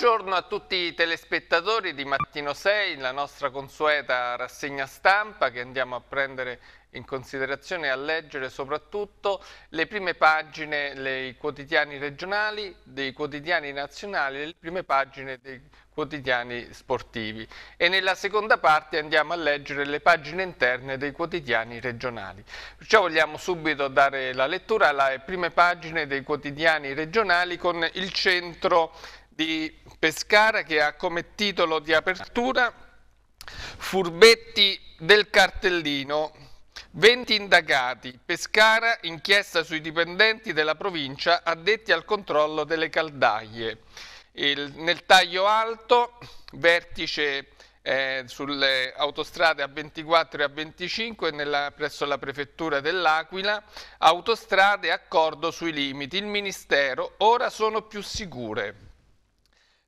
Buongiorno a tutti i telespettatori di Mattino 6, la nostra consueta rassegna stampa che andiamo a prendere in considerazione e a leggere soprattutto le prime pagine dei quotidiani regionali, dei quotidiani nazionali, le prime pagine dei quotidiani sportivi e nella seconda parte andiamo a leggere le pagine interne dei quotidiani regionali. Perciò vogliamo subito dare la lettura alle prime pagine dei quotidiani regionali con il centro di Pescara che ha come titolo di apertura Furbetti del cartellino. 20 indagati, Pescara, inchiesta sui dipendenti della provincia addetti al controllo delle caldaie. Il, nel taglio alto, vertice eh, sulle autostrade A24 e A25 nella, presso la prefettura dell'Aquila, autostrade accordo sui limiti, il Ministero ora sono più sicure.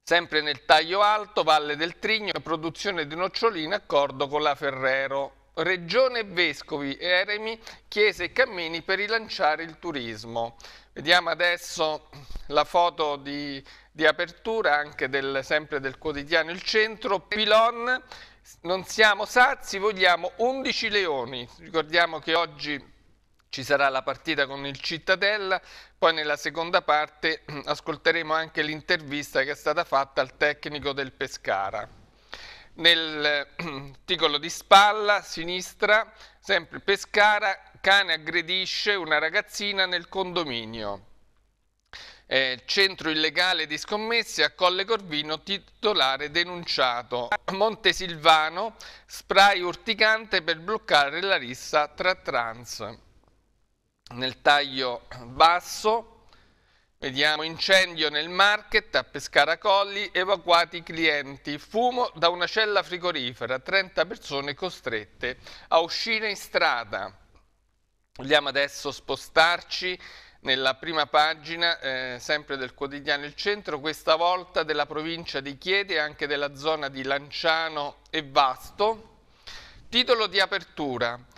Sempre nel taglio alto, Valle del Trigno, produzione di noccioline, accordo con la Ferrero. Regione Vescovi, Eremi, Chiese e Cammini per rilanciare il turismo. Vediamo adesso la foto di di apertura anche del, sempre del quotidiano Il Centro, Pilon, non siamo sazi, vogliamo 11 leoni. Ricordiamo che oggi ci sarà la partita con il Cittadella, poi nella seconda parte ascolteremo anche l'intervista che è stata fatta al tecnico del Pescara. Nel articolo di spalla, sinistra, sempre Pescara, cane aggredisce una ragazzina nel condominio eh, centro illegale di scommesse a Colle Corvino, titolare denunciato. Montesilvano, spray urticante per bloccare la rissa tra trans. Nel taglio basso vediamo incendio nel market a Pescara Colli, evacuati i clienti, fumo da una cella frigorifera, 30 persone costrette a uscire in strada. Vogliamo adesso spostarci nella prima pagina, eh, sempre del quotidiano Il Centro, questa volta della provincia di Chieti e anche della zona di Lanciano e Vasto. Titolo di apertura.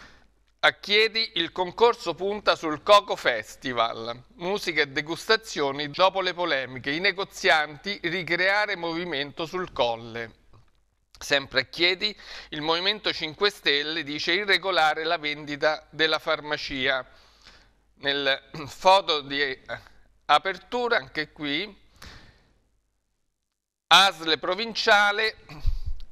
A Chiedi il concorso punta sul Coco Festival, musica e degustazioni dopo le polemiche, i negozianti ricreare movimento sul colle. Sempre a Chiedi il Movimento 5 Stelle dice irregolare la vendita della farmacia nel foto di apertura, anche qui, ASL provinciale,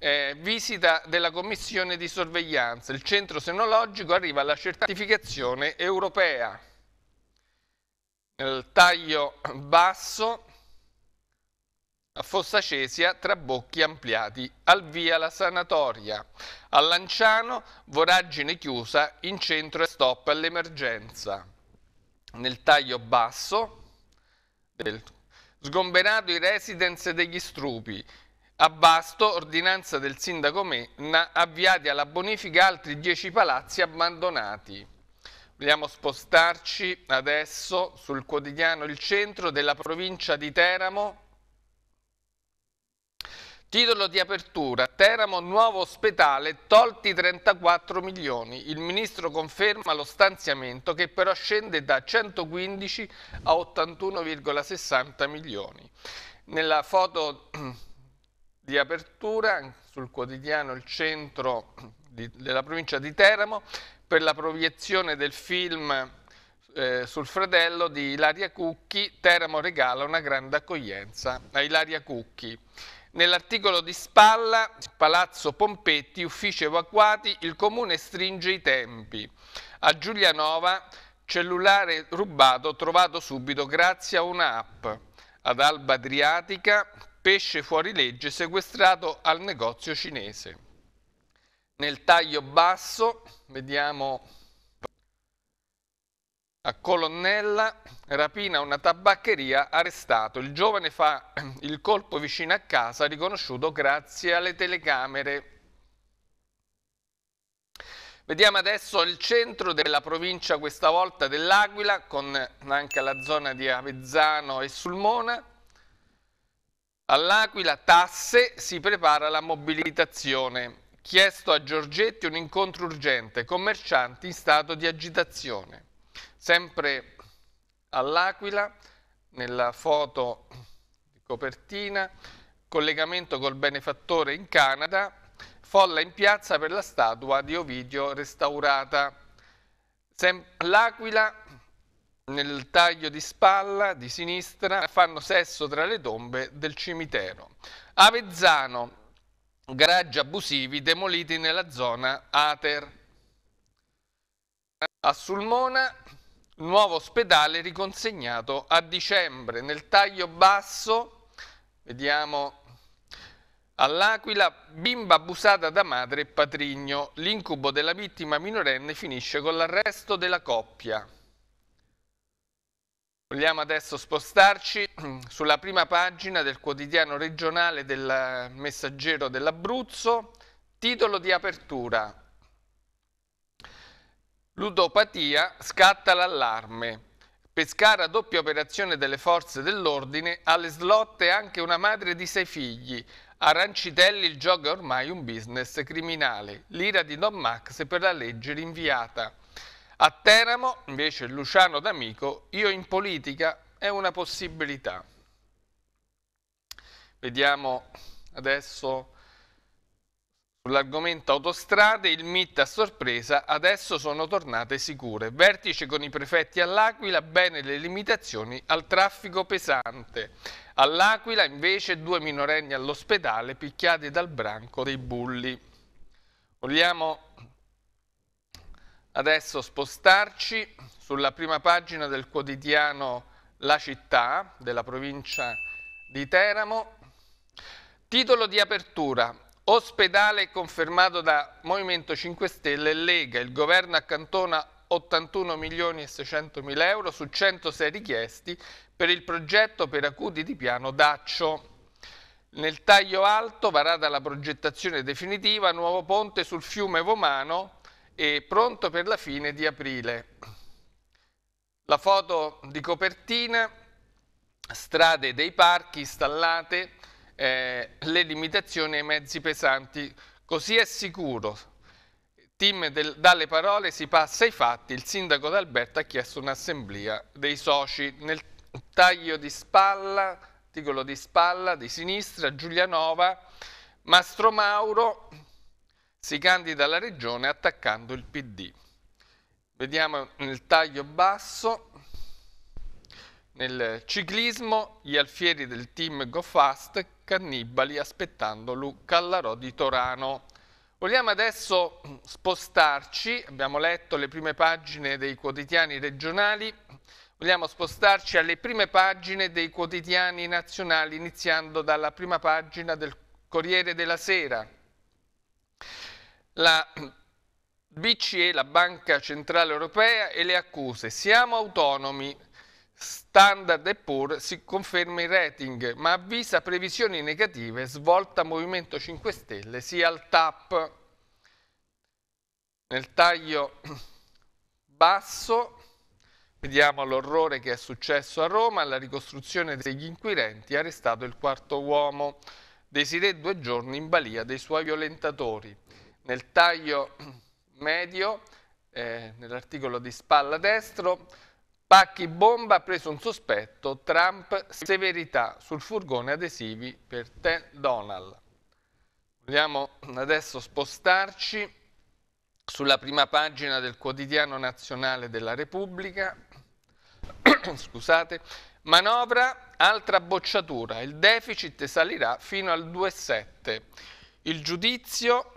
eh, visita della commissione di sorveglianza. Il centro senologico arriva alla certificazione europea. Nel taglio basso, a Fossa Cesia, trabocchi ampliati, al via la sanatoria. A Lanciano, voragine chiusa, in centro e stop all'emergenza nel taglio basso, del, sgomberato i residence degli strupi, a Basto, ordinanza del sindaco Menna, avviati alla bonifica altri dieci palazzi abbandonati. Vogliamo spostarci adesso sul quotidiano Il Centro della provincia di Teramo, Titolo di apertura, Teramo nuovo ospedale, tolti 34 milioni. Il ministro conferma lo stanziamento che però scende da 115 a 81,60 milioni. Nella foto di apertura sul quotidiano Il Centro di, della provincia di Teramo per la proiezione del film eh, sul fratello di Ilaria Cucchi, Teramo regala una grande accoglienza a Ilaria Cucchi. Nell'articolo di spalla, Palazzo Pompetti, uffici evacuati, il comune stringe i tempi. A Giulianova, cellulare rubato trovato subito grazie a un'app. Ad Alba Adriatica, pesce fuori legge sequestrato al negozio cinese. Nel taglio basso vediamo a Colonnella, rapina una tabaccheria, arrestato. Il giovane fa il colpo vicino a casa, riconosciuto grazie alle telecamere. Vediamo adesso il centro della provincia, questa volta dell'Aquila, con anche la zona di Avezzano e Sulmona. All'Aquila tasse, si prepara la mobilitazione. Chiesto a Giorgetti un incontro urgente, commercianti in stato di agitazione. Sempre all'Aquila, nella foto di copertina, collegamento col benefattore in Canada, folla in piazza per la statua di Ovidio restaurata. L'Aquila nel taglio di spalla di sinistra fanno sesso tra le tombe del cimitero. Avezzano, garaggi abusivi demoliti nella zona Ater. A Sulmona, nuovo ospedale riconsegnato a dicembre. Nel taglio basso, vediamo All'Aquila, bimba abusata da madre e patrigno. L'incubo della vittima minorenne finisce con l'arresto della coppia. Vogliamo adesso spostarci sulla prima pagina del quotidiano regionale del Messaggero dell'Abruzzo, titolo di apertura. Ludopatia scatta l'allarme. Pescara doppia operazione delle forze dell'ordine, alle slotte anche una madre di sei figli. A Rancitelli il gioco è ormai un business criminale. L'ira di Don Max per la legge rinviata. A Teramo, invece, Luciano D'Amico, io in politica è una possibilità. Vediamo adesso sull'argomento autostrade, il MIT a sorpresa, adesso sono tornate sicure. Vertice con i prefetti all'Aquila, bene le limitazioni al traffico pesante. All'Aquila invece due minorenni all'ospedale picchiati dal branco dei bulli. Vogliamo adesso spostarci sulla prima pagina del quotidiano La Città della provincia di Teramo. Titolo di apertura. Ospedale confermato da Movimento 5 Stelle e Lega. Il governo accantona 81 milioni e 600 mila euro su 106 richiesti per il progetto per acuti di piano Daccio. Nel taglio alto varata la progettazione definitiva, nuovo ponte sul fiume Vomano, e pronto per la fine di aprile. La foto di copertina, strade dei parchi installate, eh, le limitazioni ai mezzi pesanti, così è sicuro. Team del, dalle parole si passa ai fatti, il sindaco d'Alberto ha chiesto un'assemblea dei soci nel taglio di spalla, articolo di spalla di sinistra, Giulianova, Mastro Mauro, si candida alla regione attaccando il PD. Vediamo nel taglio basso, nel ciclismo, gli alfieri del team Go Fast, cannibali aspettando Luca Callarò di Torano. Vogliamo adesso spostarci, abbiamo letto le prime pagine dei quotidiani regionali, vogliamo spostarci alle prime pagine dei quotidiani nazionali, iniziando dalla prima pagina del Corriere della Sera, la BCE, la Banca Centrale Europea e le accuse. Siamo autonomi, Standard Poor si conferma il rating, ma avvisa previsioni negative, svolta Movimento 5 Stelle, sia al TAP. Nel taglio basso vediamo l'orrore che è successo a Roma, la ricostruzione degli inquirenti, arrestato il quarto uomo. Desiree due giorni in balia dei suoi violentatori nel taglio medio, eh, nell'articolo di spalla destro, pacchi bomba ha preso un sospetto, Trump severità sul furgone adesivi per te Donald. Vogliamo adesso spostarci sulla prima pagina del quotidiano nazionale della Repubblica. Scusate, manovra, altra bocciatura, il deficit salirà fino al 2,7. Il giudizio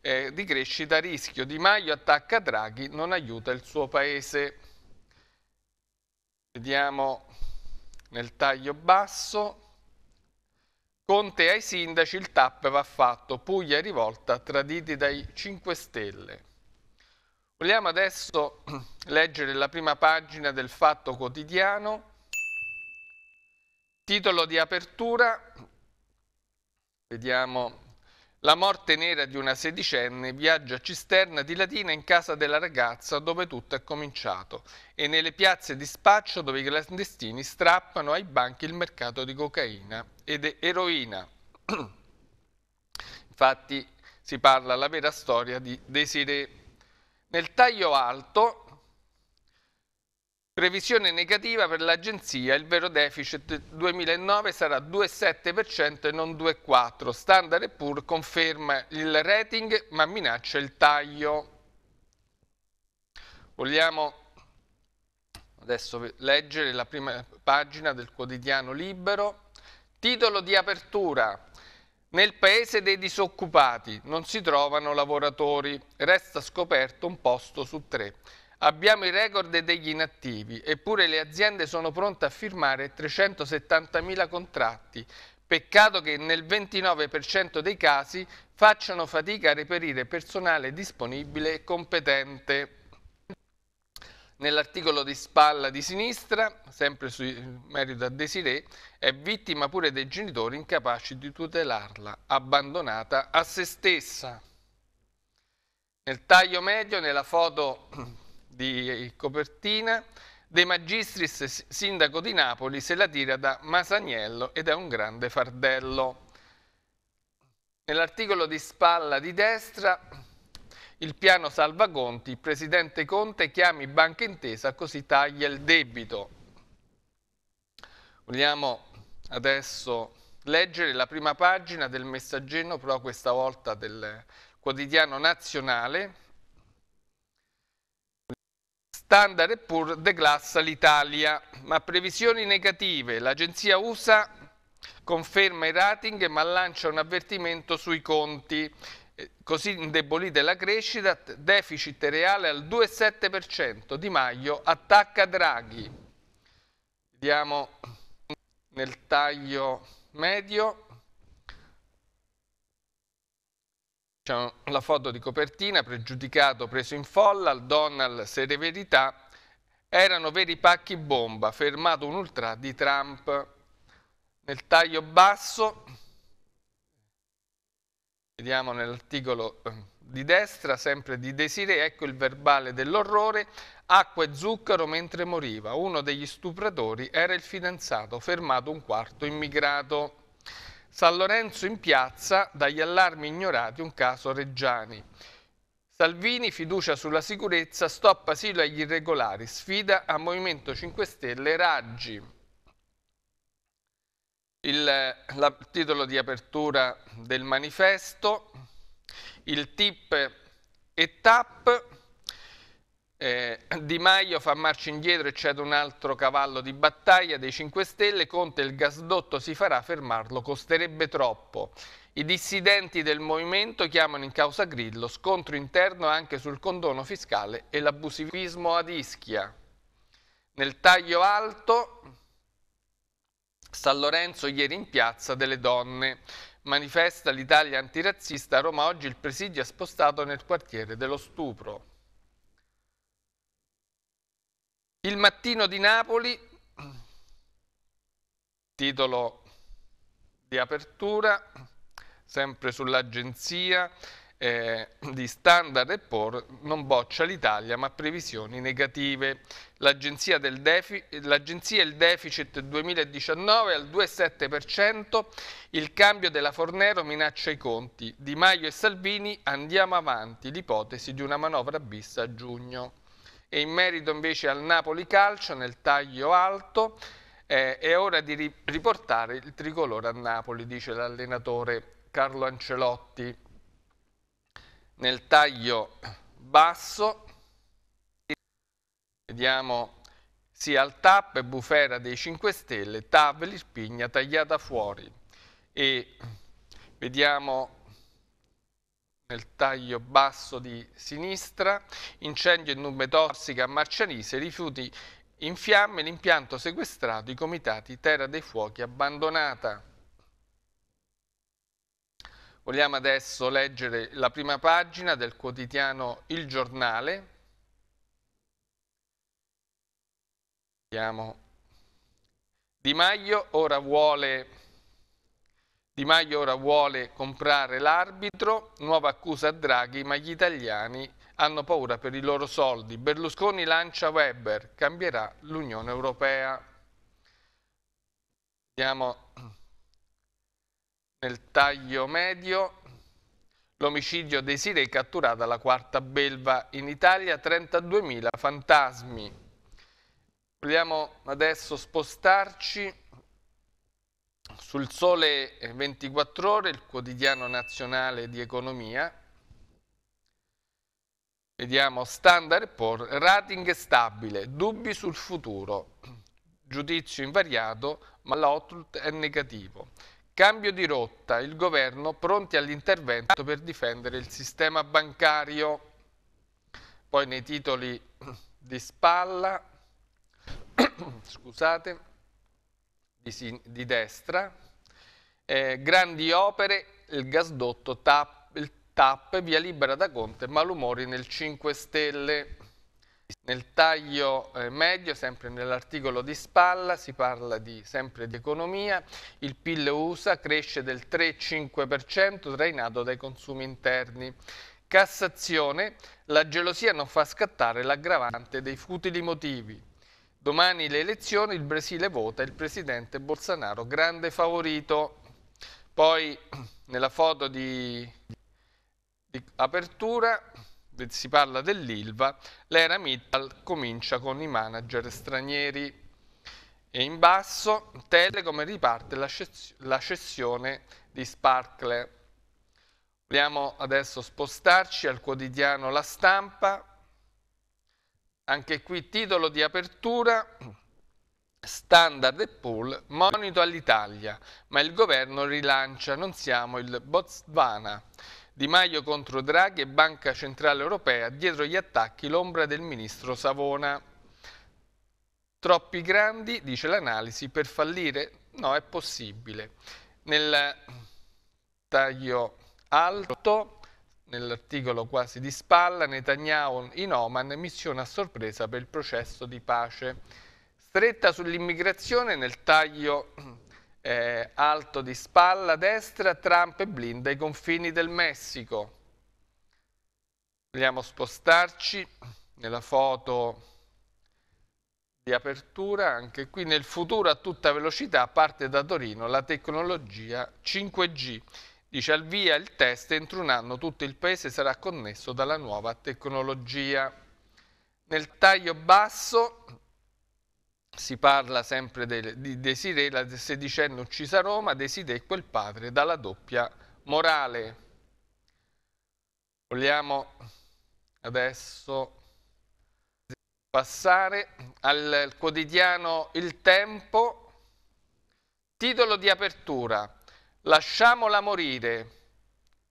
eh, di crescita a rischio. Di Maio attacca Draghi, non aiuta il suo paese. Vediamo nel taglio basso. Conte ai sindaci, il TAP va fatto, Puglia rivolta traditi dai 5 Stelle. Vogliamo adesso leggere la prima pagina del Fatto Quotidiano. Titolo di apertura, vediamo la morte nera di una sedicenne viaggia a cisterna di Latina in casa della ragazza dove tutto è cominciato e nelle piazze di spaccio dove i clandestini strappano ai banchi il mercato di cocaina ed eroina. Infatti si parla la vera storia di Desiree. Nel taglio alto Previsione negativa per l'agenzia, il vero deficit 2009 sarà 2,7% e non 2,4%. Standard Poor conferma il rating ma minaccia il taglio. Vogliamo adesso leggere la prima pagina del quotidiano Libero. Titolo di apertura. Nel paese dei disoccupati non si trovano lavoratori, resta scoperto un posto su tre. Abbiamo i record degli inattivi, eppure le aziende sono pronte a firmare 370.000 contratti. Peccato che nel 29% dei casi facciano fatica a reperire personale disponibile e competente. Nell'articolo di spalla di sinistra, sempre sul merito a Desiree, è vittima pure dei genitori incapaci di tutelarla, abbandonata a se stessa. Nel taglio medio, nella foto di copertina, De Magistris, sindaco di Napoli, se la tira da Masaniello ed è un grande fardello. Nell'articolo di spalla di destra, il piano salvaconti, il presidente Conte chiami Banca Intesa così taglia il debito. Vogliamo adesso leggere la prima pagina del messaggino, però questa volta del quotidiano nazionale, Standard Poor declassa l'Italia, ma previsioni negative. L'agenzia USA conferma i rating ma lancia un avvertimento sui conti. Eh, così indebolita la crescita, deficit reale al 2,7%. Di Maio attacca Draghi. Vediamo nel taglio medio. C'è la foto di copertina, pregiudicato preso in folla, al Donald verità, erano veri pacchi bomba, fermato un ultra di Trump. Nel taglio basso, vediamo nell'articolo eh, di destra, sempre di Desiree, ecco il verbale dell'orrore, acqua e zucchero mentre moriva. Uno degli stupratori era il fidanzato, fermato un quarto immigrato. San Lorenzo in piazza, dagli allarmi ignorati un caso Reggiani. Salvini, fiducia sulla sicurezza, stop asilo agli irregolari, sfida a Movimento 5 Stelle, Raggi. Il, la, titolo di apertura del manifesto, il tip e tap, eh, di Maio fa marcia indietro e cede un altro cavallo di battaglia dei 5 Stelle, Conte il gasdotto si farà, fermarlo costerebbe troppo. I dissidenti del movimento chiamano in causa Grillo, scontro interno anche sul condono fiscale e l'abusivismo ad Ischia. Nel taglio alto, San Lorenzo ieri in piazza delle donne. Manifesta l'Italia antirazzista a Roma oggi il presidio è spostato nel quartiere dello stupro. Il mattino di Napoli, titolo di apertura, sempre sull'agenzia eh, di Standard Poor, non boccia l'Italia ma previsioni negative. L'agenzia, l'agenzia il deficit 2019 al 2,7%, il cambio della Fornero minaccia i conti. Di Maio e Salvini andiamo avanti, l'ipotesi di una manovra bis a giugno. E in merito invece al Napoli Calcio, nel taglio alto, eh, è ora di riportare il tricolore a Napoli, dice l'allenatore Carlo Ancelotti. Nel taglio basso, vediamo sia al TAP, Bufera dei 5 Stelle, TAV, l'Irpigna tagliata fuori. E vediamo nel taglio basso di sinistra, incendio in nube tossica a Marcianise, rifiuti in fiamme, l'impianto sequestrato, i comitati Terra dei Fuochi abbandonata. Vogliamo adesso leggere la prima pagina del quotidiano Il Giornale. Vediamo. Di Maio ora vuole di Maio ora vuole comprare l'arbitro, nuova accusa a Draghi, ma gli italiani hanno paura per i loro soldi. Berlusconi lancia Weber, cambierà l'Unione Europea. Andiamo nel taglio medio. L'omicidio dei Sirei catturata la quarta belva in Italia, 32.000 fantasmi. Vogliamo adesso spostarci sul Sole 24 Ore, il quotidiano nazionale di economia. Vediamo Standard Poor's, rating stabile, dubbi sul futuro, giudizio invariato, ma l'outlook è negativo. Cambio di rotta, il governo pronti all'intervento per difendere il sistema bancario. Poi nei titoli di spalla, scusate, di, di destra, eh, grandi opere, il gasdotto TAP, il TAP, via libera da Conte, malumori nel 5 Stelle. Nel taglio eh, medio, sempre nell'articolo di spalla, si parla di, sempre di economia, il PIL USA cresce del 3,5% trainato dai consumi interni. Cassazione, la gelosia non fa scattare l'aggravante dei futili motivi. Domani le elezioni, il Brasile vota il presidente Bolsonaro, grande favorito. Poi nella foto di, di apertura si parla dell'Ilva, l'era Mittal comincia con i manager stranieri e in basso Telecom riparte la, la cessione di Sparkle. Vogliamo adesso spostarci al quotidiano La Stampa, anche qui titolo di apertura, Standard e Pool, monito all'Italia, ma il governo rilancia, non siamo il Botswana. Di Maio contro Draghi e Banca Centrale Europea, dietro gli attacchi l'ombra del ministro Savona. Troppi grandi, dice l'analisi, per fallire? No, è possibile. Nel taglio alto nell'articolo quasi di spalla, Netanyahu in Oman, missione a sorpresa per il processo di pace. Stretta sull'immigrazione nel taglio eh, alto di spalla destra, Trump blinda i confini del Messico. Vogliamo spostarci nella foto di apertura, anche qui nel futuro a tutta velocità parte da Torino la tecnologia 5G Dice al via il test, entro un anno tutto il paese sarà connesso dalla nuova tecnologia. Nel taglio basso si parla sempre di Desiree, la sedicenne uccisa a Roma, Desiree è quel padre dalla doppia morale. Vogliamo adesso passare al quotidiano Il Tempo, titolo di apertura. Lasciamola morire,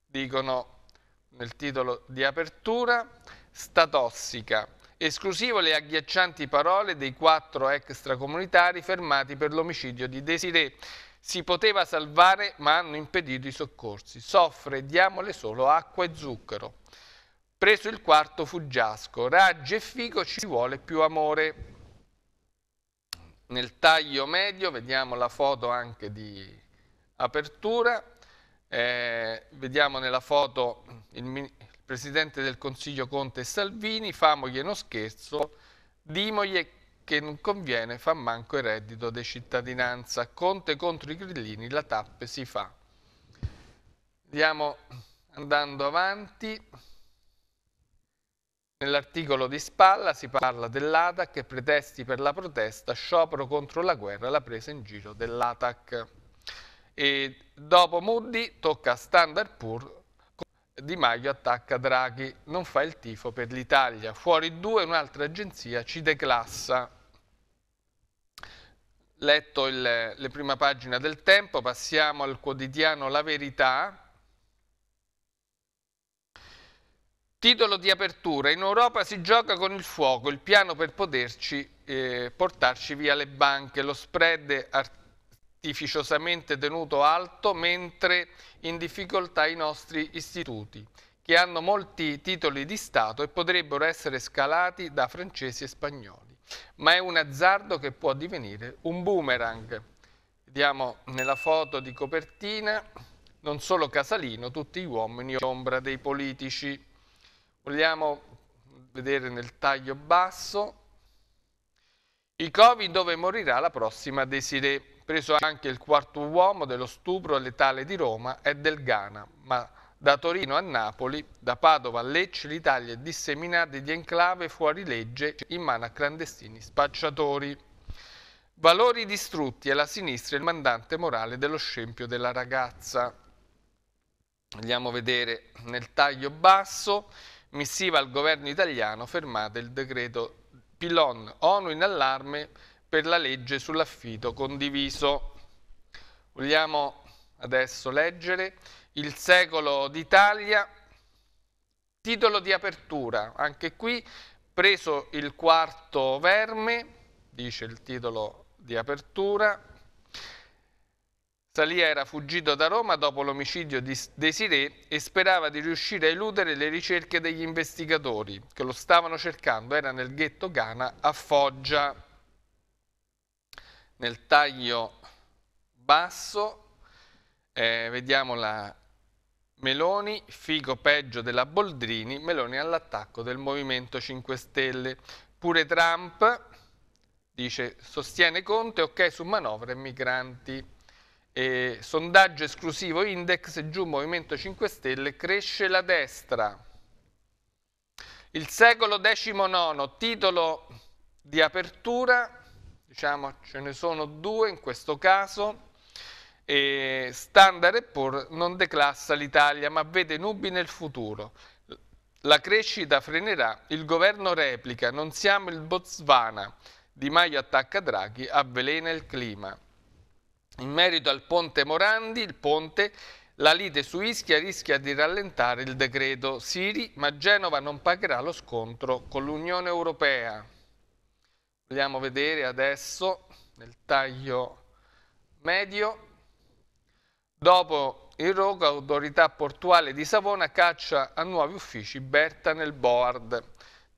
dicono nel titolo di apertura, sta tossica. Esclusivo le agghiaccianti parole dei quattro extracomunitari fermati per l'omicidio di Desiree. Si poteva salvare ma hanno impedito i soccorsi. Soffre, diamole solo acqua e zucchero. Preso il quarto fuggiasco. Raggi e figo ci vuole più amore. Nel taglio medio vediamo la foto anche di apertura, eh, vediamo nella foto il, il, Presidente del Consiglio Conte e Salvini, famogli uno scherzo, dimogli che non conviene, fa manco il reddito di cittadinanza, Conte contro i grillini, la tappe si fa. Andiamo andando avanti. Nell'articolo di spalla si parla dell'ATAC e pretesti per la protesta, sciopero contro la guerra, la presa in giro dell'ATAC. E dopo Moody tocca a Standard Poor, Di Maio attacca Draghi, non fa il tifo per l'Italia. Fuori due, un'altra agenzia ci declassa. Letto il, le prime pagine del Tempo, passiamo al quotidiano La Verità. Titolo di apertura, in Europa si gioca con il fuoco, il piano per poterci eh, portarci via le banche, lo spread artificiosamente tenuto alto mentre in difficoltà i nostri istituti, che hanno molti titoli di Stato e potrebbero essere scalati da francesi e spagnoli. Ma è un azzardo che può divenire un boomerang. Vediamo nella foto di copertina, non solo Casalino, tutti gli uomini ombra dei politici. Vogliamo vedere nel taglio basso i Covid dove morirà la prossima Desiree preso anche il quarto uomo dello stupro letale di Roma e del Ghana, ma da Torino a Napoli, da Padova a Lecce, l'Italia è disseminata di enclave fuori legge in mano a clandestini spacciatori. Valori distrutti e la sinistra il mandante morale dello scempio della ragazza. Andiamo a vedere nel taglio basso, missiva al governo italiano, fermate il decreto Pilon, ONU in allarme per la legge sull'affido condiviso. Vogliamo adesso leggere il secolo d'Italia, titolo di apertura, anche qui preso il quarto verme, dice il titolo di apertura. Salia era fuggito da Roma dopo l'omicidio di Desiré e sperava di riuscire a eludere le ricerche degli investigatori che lo stavano cercando. Era nel ghetto Ghana a Foggia. Nel taglio basso eh, vediamo la Meloni, figo peggio della Boldrini, Meloni all'attacco del Movimento 5 Stelle. Pure Trump dice sostiene Conte, ok su manovre migranti. E, sondaggio esclusivo Index, giù Movimento 5 Stelle, cresce la destra. Il secolo XIX, titolo di apertura, diciamo ce ne sono due in questo caso, e Standard Poor's non declassa l'Italia ma vede nubi nel futuro. La crescita frenerà, il governo replica, non siamo il Botswana, di Maio attacca Draghi, avvelena il clima. In merito al ponte Morandi, il ponte, la lite su Ischia rischia di rallentare il decreto Siri, ma Genova non pagherà lo scontro con l'Unione Europea. Vogliamo vedere adesso nel taglio medio. Dopo il rogo, autorità portuale di Savona caccia a nuovi uffici Berta nel Board.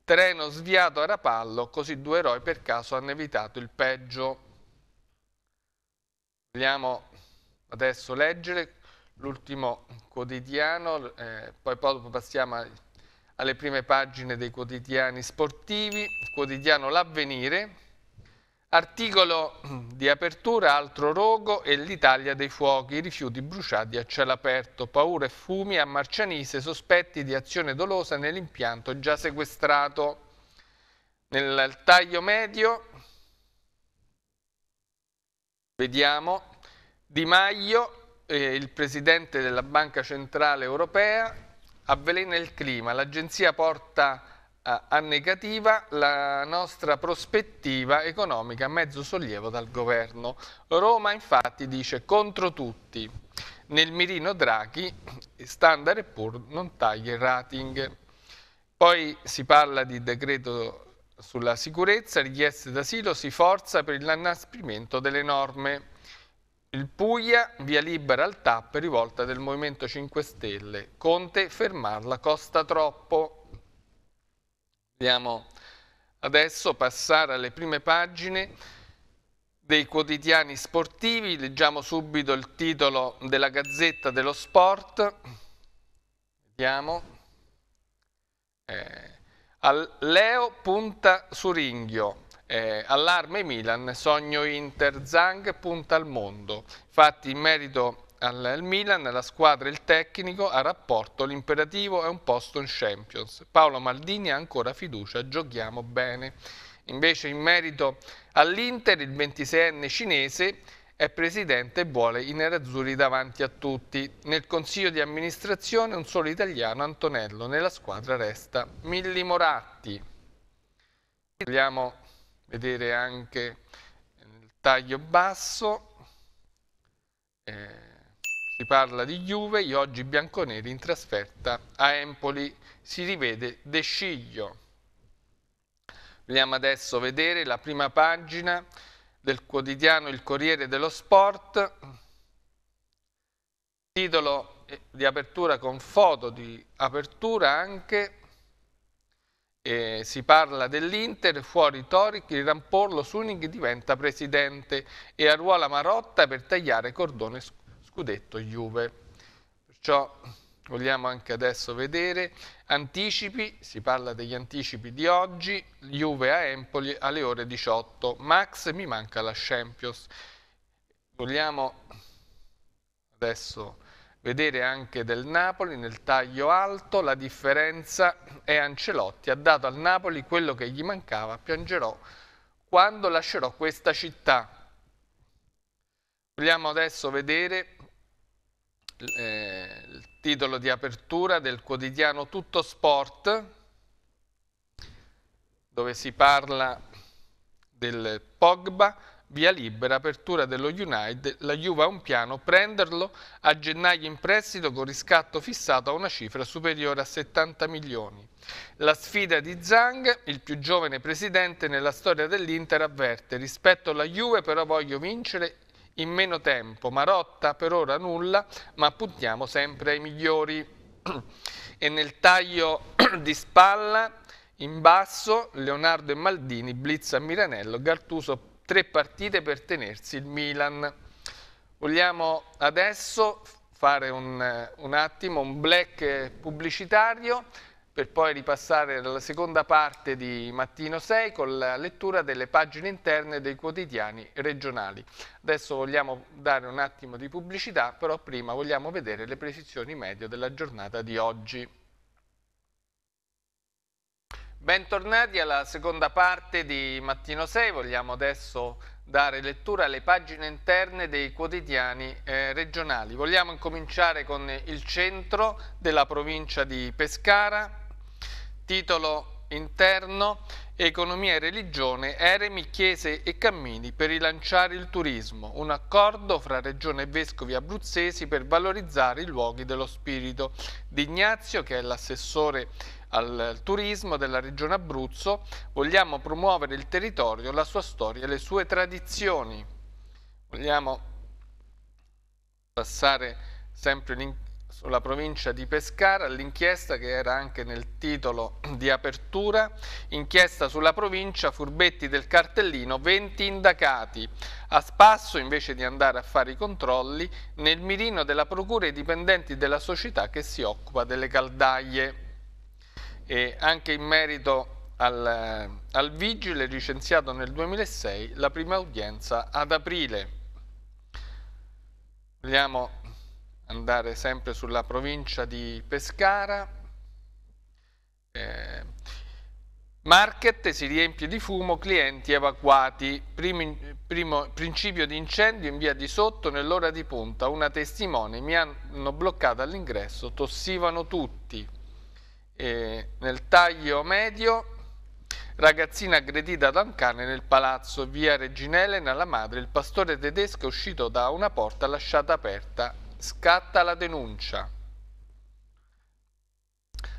Treno sviato a Rapallo, così due eroi per caso hanno evitato il peggio. Vogliamo adesso leggere l'ultimo quotidiano, eh, poi dopo passiamo alle prime pagine dei quotidiani sportivi, quotidiano L'Avvenire, Articolo di apertura, altro rogo e l'Italia dei fuochi, rifiuti bruciati a cielo aperto, paura e fumi a Marcianise, sospetti di azione dolosa nell'impianto già sequestrato. Nel taglio medio vediamo Di Maio, eh, il presidente della Banca Centrale Europea, avvelena il clima, l'agenzia porta a negativa la nostra prospettiva economica, mezzo sollievo dal governo. Roma infatti dice contro tutti. Nel mirino Draghi, Standard Poor non taglia il rating. Poi si parla di decreto sulla sicurezza, richieste d'asilo, si forza per l'inasprimento delle norme. Il Puglia, via libera al TAP, rivolta del Movimento 5 Stelle. Conte, fermarla costa troppo. Vogliamo adesso passare alle prime pagine dei quotidiani sportivi. Leggiamo subito il titolo della Gazzetta dello Sport. Vediamo. Eh, Leo punta su Ringhio. Eh, allarme Milan, sogno Inter, Zang punta al mondo. Infatti in merito al Milan, la squadra e il tecnico a rapporto, l'imperativo è un posto in Champions. Paolo Maldini ha ancora fiducia, giochiamo bene. Invece in merito all'Inter, il 26enne cinese è presidente e vuole i nerazzurri davanti a tutti. Nel consiglio di amministrazione un solo italiano, Antonello, nella squadra resta Milli Moratti. Vogliamo vedere anche il taglio basso. Eh, si parla di Juve, gli oggi bianconeri in trasferta a Empoli. Si rivede De Sciglio. Vogliamo adesso vedere la prima pagina del quotidiano Il Corriere dello Sport. Titolo eh, di apertura con foto di apertura anche. Eh, si parla dell'Inter, fuori Toric, il Rampollo, Suning diventa presidente e arruola Marotta per tagliare cordone scudetto Juve. Perciò vogliamo anche adesso vedere anticipi, si parla degli anticipi di oggi, Juve a Empoli alle ore 18, Max mi manca la Champions. Vogliamo adesso vedere anche del Napoli nel taglio alto, la differenza è Ancelotti, ha dato al Napoli quello che gli mancava, piangerò quando lascerò questa città. Vogliamo adesso vedere eh, il titolo di apertura del quotidiano Tutto Sport, dove si parla del Pogba, via libera, apertura dello United, la Juve ha un piano, prenderlo a gennaio in prestito con riscatto fissato a una cifra superiore a 70 milioni. La sfida di Zhang, il più giovane presidente nella storia dell'Inter, avverte rispetto alla Juve però voglio vincere in meno tempo. Marotta per ora nulla, ma puntiamo sempre ai migliori. e nel taglio di spalla, in basso, Leonardo e Maldini, Blitz a Miranello, Gattuso tre partite per tenersi il Milan. Vogliamo adesso fare un, un attimo un black pubblicitario per poi ripassare alla seconda parte di Mattino 6 con la lettura delle pagine interne dei quotidiani regionali. Adesso vogliamo dare un attimo di pubblicità, però prima vogliamo vedere le precisioni medio della giornata di oggi. Bentornati alla seconda parte di Mattino 6, vogliamo adesso dare lettura alle pagine interne dei quotidiani eh, regionali. Vogliamo incominciare con il centro della provincia di Pescara, Titolo interno Economia e religione, eremi, chiese e cammini per rilanciare il turismo, un accordo fra regione e vescovi abruzzesi per valorizzare i luoghi dello spirito. Di Ignazio, che è l'assessore al turismo della regione Abruzzo, vogliamo promuovere il territorio, la sua storia e le sue tradizioni. Vogliamo passare sempre sulla provincia di Pescara, l'inchiesta che era anche nel titolo di apertura, inchiesta sulla provincia, furbetti del cartellino, 20 indagati, a spasso invece di andare a fare i controlli, nel mirino della procura i dipendenti della società che si occupa delle caldaie. E anche in merito al, al vigile licenziato nel 2006, la prima udienza ad aprile. Vogliamo andare sempre sulla provincia di Pescara. Eh, market si riempie di fumo, clienti evacuati, primo, primo, principio di incendio in via di sotto nell'ora di punta, una testimone, mi hanno bloccato all'ingresso, tossivano tutti. Eh, nel taglio medio ragazzina aggredita da un cane nel palazzo via Regina Elena, la madre, il pastore tedesco è uscito da una porta lasciata aperta scatta la denuncia.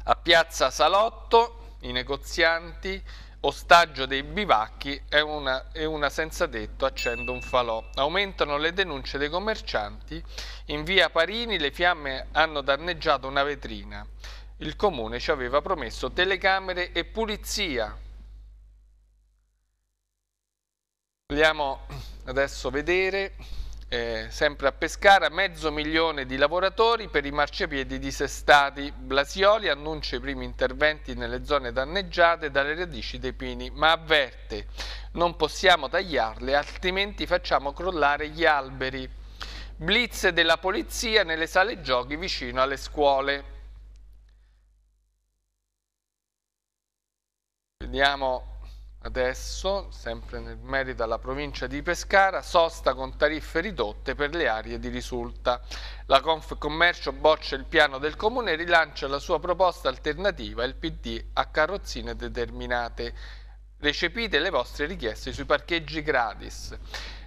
A piazza Salotto i negozianti, ostaggio dei bivacchi e una, e una senza tetto accende un falò. Aumentano le denunce dei commercianti. In via Parini le fiamme hanno danneggiato una vetrina. Il comune ci aveva promesso telecamere e pulizia. Vogliamo adesso vedere eh, sempre a Pescara, mezzo milione di lavoratori per i marciapiedi disestati. Blasioli annuncia i primi interventi nelle zone danneggiate dalle radici dei pini, ma avverte non possiamo tagliarle altrimenti facciamo crollare gli alberi. Blitz della polizia nelle sale giochi vicino alle scuole. Vediamo Adesso, sempre nel merito alla provincia di Pescara, sosta con tariffe ridotte per le aree di risulta. La Confcommercio boccia il piano del Comune e rilancia la sua proposta alternativa, il PD, a carrozzine determinate. Recepite le vostre richieste sui parcheggi gratis.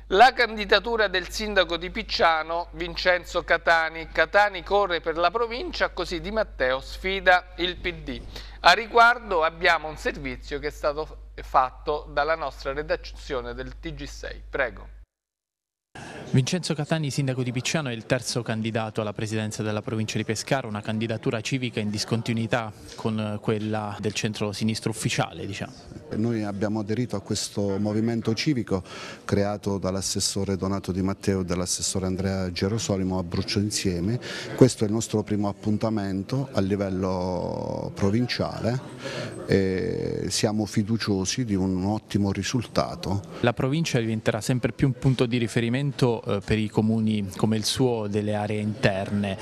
La candidatura del sindaco di Picciano, Vincenzo Catani. Catani corre per la provincia, così Di Matteo sfida il PD. A riguardo abbiamo un servizio che è stato fatto dalla nostra redazione del TG6. Prego. Vincenzo Catani, sindaco di Picciano, è il terzo candidato alla presidenza della provincia di Pescara, una candidatura civica in discontinuità con quella del centro-sinistro ufficiale. Diciamo. Noi abbiamo aderito a questo movimento civico creato dall'assessore Donato Di Matteo e dall'assessore Andrea Gerosolimo a Bruccio Insieme. Questo è il nostro primo appuntamento a livello provinciale e siamo fiduciosi di un ottimo risultato. La provincia diventerà sempre più un punto di riferimento eh, per i comuni come il suo delle aree interne.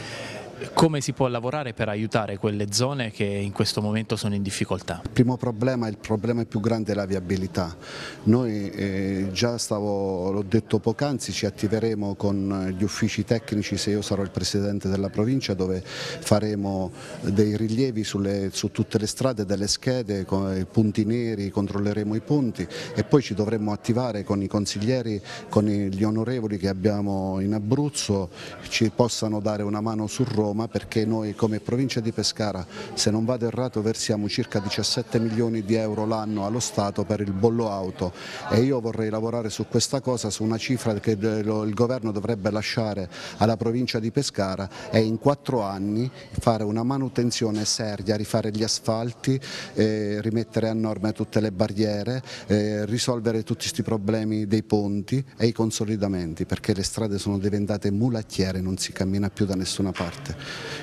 Come si può lavorare per aiutare quelle zone che in questo momento sono in difficoltà? Il primo problema, il problema più grande è la viabilità. Noi eh, già l'ho detto poc'anzi, ci attiveremo con gli uffici tecnici se io sarò il Presidente della provincia dove faremo dei rilievi sulle, su tutte le strade, delle schede, con i punti neri, controlleremo i punti e poi ci dovremmo attivare con i consiglieri, con gli onorevoli che abbiamo in Abruzzo, ci possano dare una mano su Roma perché noi come provincia di Pescara, se non vado errato, versiamo circa 17 milioni di euro l'anno allo Stato per il bollo auto e io vorrei lavorare su questa cosa, su una cifra che il governo dovrebbe lasciare alla provincia di Pescara e in quattro anni fare una manutenzione seria, rifare gli asfalti, eh, rimettere a norma tutte le barriere, eh, risolvere tutti questi problemi dei ponti e i consolidamenti perché le strade sono diventate mulattiere, non si cammina più da nessuna parte.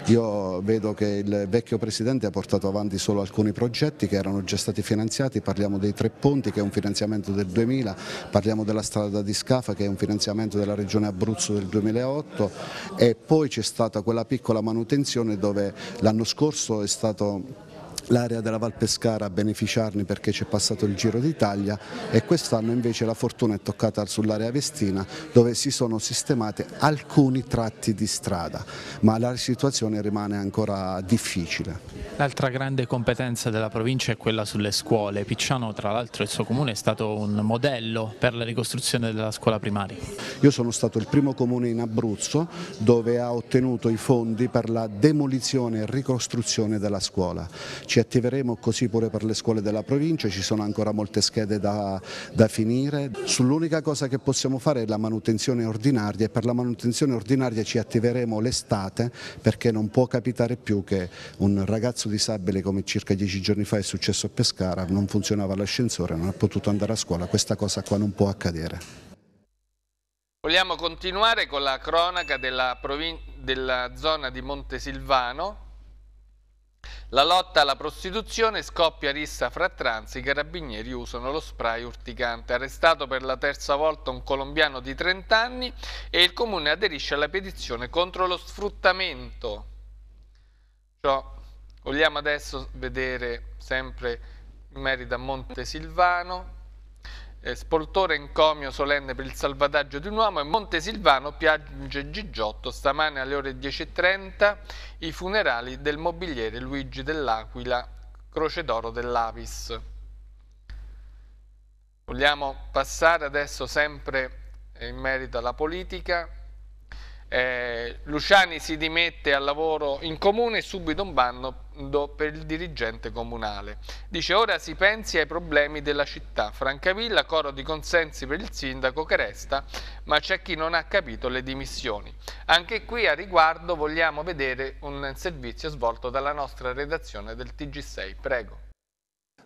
Io vedo che il vecchio Presidente ha portato avanti solo alcuni progetti che erano già stati finanziati, parliamo dei tre ponti che è un finanziamento del 2000, parliamo della strada di Scafa che è un finanziamento della Regione Abruzzo del 2008 e poi c'è stata quella piccola manutenzione dove l'anno scorso è stato l'area della Val Pescara a beneficiarne perché c'è passato il Giro d'Italia e quest'anno invece la fortuna è toccata sull'area Vestina dove si sono sistemate alcuni tratti di strada, ma la situazione rimane ancora difficile. L'altra grande competenza della provincia è quella sulle scuole. Picciano tra l'altro il suo comune è stato un modello per la ricostruzione della scuola primaria. Io sono stato il primo comune in Abruzzo dove ha ottenuto i fondi per la demolizione e ricostruzione della scuola. Ci ci attiveremo così pure per le scuole della provincia, ci sono ancora molte schede da, da finire. Sull'unica cosa che possiamo fare è la manutenzione ordinaria e per la manutenzione ordinaria ci attiveremo l'estate perché non può capitare più che un ragazzo disabile come circa dieci giorni fa è successo a Pescara, non funzionava l'ascensore, non ha potuto andare a scuola, questa cosa qua non può accadere. Vogliamo continuare con la cronaca della, della zona di Montesilvano la lotta alla prostituzione scoppia rissa fra trans, i carabinieri usano lo spray urticante. Arrestato per la terza volta un colombiano di 30 anni e il comune aderisce alla petizione contro lo sfruttamento. Cioè, vogliamo adesso vedere sempre in merito a Montesilvano eh, Spoltore encomio solenne per il salvataggio di un uomo e Montesilvano piange Gigiotto stamane alle ore 10.30 i funerali del mobiliere Luigi dell'Aquila, Croce d'Oro dell'Avis. Vogliamo passare adesso sempre in merito alla politica eh, Luciani si dimette al lavoro in comune e subito un bando per il dirigente comunale. Dice ora si pensi ai problemi della città. Francavilla, coro di consensi per il sindaco che resta, ma c'è chi non ha capito le dimissioni. Anche qui a riguardo vogliamo vedere un servizio svolto dalla nostra redazione del TG6. Prego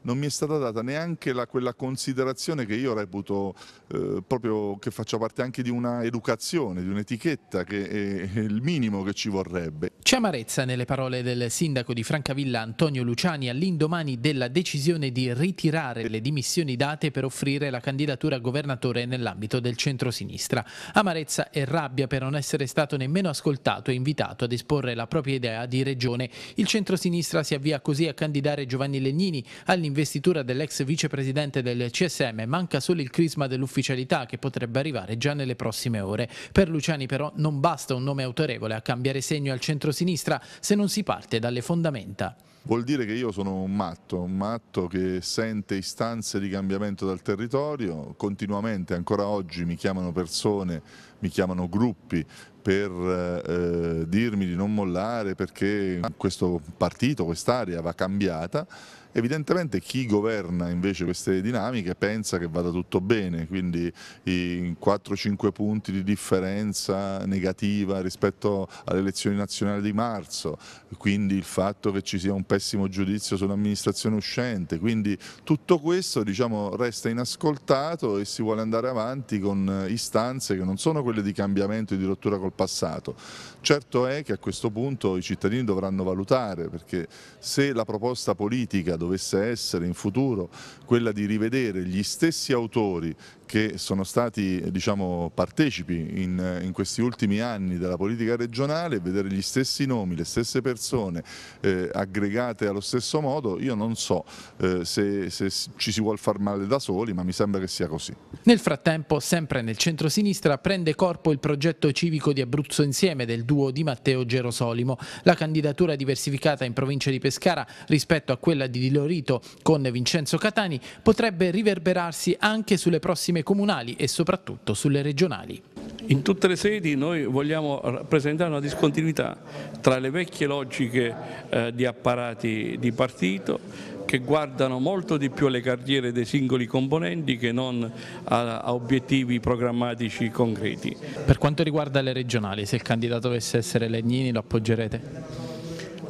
non mi è stata data neanche la, quella considerazione che io reputo eh, proprio che faccia parte anche di una educazione, di un'etichetta che è il minimo che ci vorrebbe. C'è amarezza nelle parole del sindaco di Francavilla Antonio Luciani all'indomani della decisione di ritirare le dimissioni date per offrire la candidatura a governatore nell'ambito del centro-sinistra. Amarezza e rabbia per non essere stato nemmeno ascoltato e invitato ad esporre la propria idea di regione. Il centro-sinistra si avvia così a candidare Giovanni Legnini all'invito investitura dell'ex vicepresidente del CSM manca solo il crisma dell'ufficialità che potrebbe arrivare già nelle prossime ore. Per Luciani però non basta un nome autorevole a cambiare segno al centro-sinistra se non si parte dalle fondamenta. Vuol dire che io sono un matto, un matto che sente istanze di cambiamento dal territorio, continuamente, ancora oggi mi chiamano persone, mi chiamano gruppi per eh, dirmi di non mollare perché questo partito, quest'area va cambiata Evidentemente chi governa invece queste dinamiche pensa che vada tutto bene, quindi i 4-5 punti di differenza negativa rispetto alle elezioni nazionali di marzo, quindi il fatto che ci sia un pessimo giudizio sull'amministrazione uscente, quindi tutto questo diciamo, resta inascoltato e si vuole andare avanti con istanze che non sono quelle di cambiamento e di rottura col passato. Certo è che a questo punto i cittadini dovranno valutare perché se la proposta politica dovesse essere in futuro quella di rivedere gli stessi autori che sono stati diciamo, partecipi in, in, questi ultimi anni della politica regionale, vedere gli stessi nomi, le stesse persone eh, aggregate allo stesso modo, io non so eh, se, se, ci si vuole far male da soli, ma mi sembra che sia così. Nel frattempo, sempre nel centro-sinistra, prende corpo il progetto civico di Abruzzo Insieme del duo di Matteo Gerosolimo. La candidatura diversificata in provincia di Pescara rispetto a quella di Di Lorito con Vincenzo Catani potrebbe riverberarsi anche sulle prossime comunali e soprattutto sulle regionali. In tutte le sedi noi vogliamo rappresentare una discontinuità tra le vecchie logiche eh, di apparati di partito che guardano molto di più alle carriere dei singoli componenti che non a, a, obiettivi programmatici concreti. Per quanto riguarda le regionali, se il candidato dovesse essere Legnini lo appoggerete?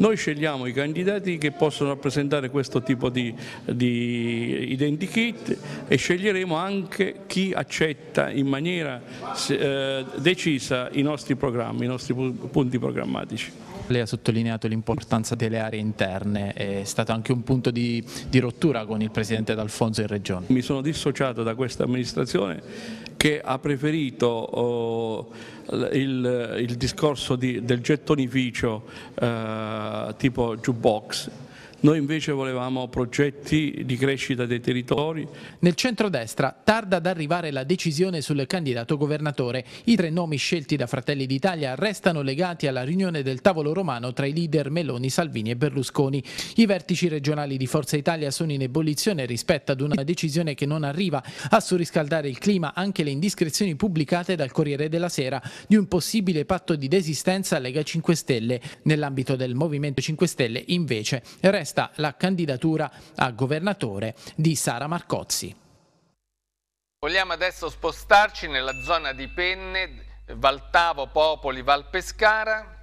Noi scegliamo i candidati che possono rappresentare questo tipo di, di identikit e sceglieremo anche chi accetta in maniera eh, decisa i nostri programmi, i nostri punti programmatici. Lei ha sottolineato l'importanza delle aree interne, è stato anche un punto di, di rottura con il Presidente D'Alfonso in Regione. Mi sono dissociato da questa amministrazione che ha preferito oh, il, il, discorso di, del gettonificio eh, tipo jukebox noi invece volevamo progetti di crescita dei territori. Nel centrodestra tarda ad arrivare la decisione sul candidato governatore. I tre nomi scelti da Fratelli d'Italia restano legati alla riunione del tavolo romano tra i leader Meloni, Salvini e Berlusconi. I vertici regionali di Forza Italia sono in ebollizione rispetto ad una decisione che non arriva a surriscaldare il clima anche le indiscrezioni pubblicate dal Corriere della Sera di un possibile patto di desistenza Lega 5 Stelle. Nell'ambito del Movimento 5 Stelle invece resta resta la candidatura a governatore di Sara Marcozzi. Vogliamo adesso spostarci nella zona di Penne, Valtavo, Popoli, Valpescara,